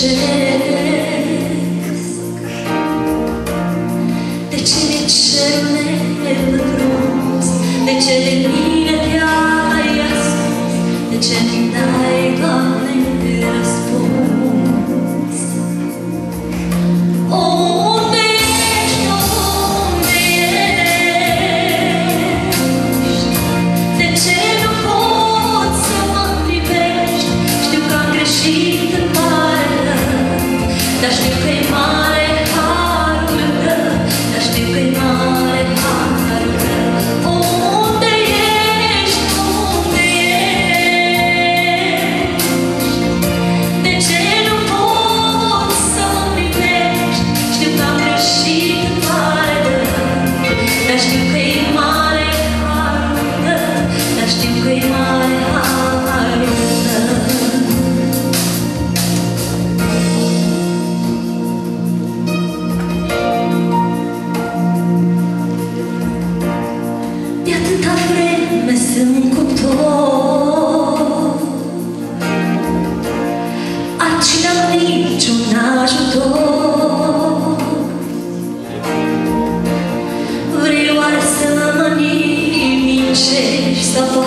That you need to дождем. só por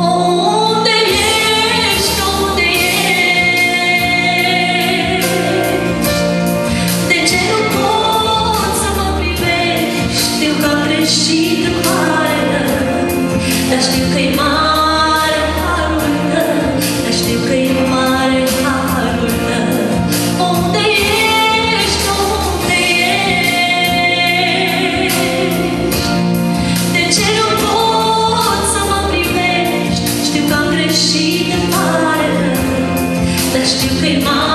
Unde privești? Știu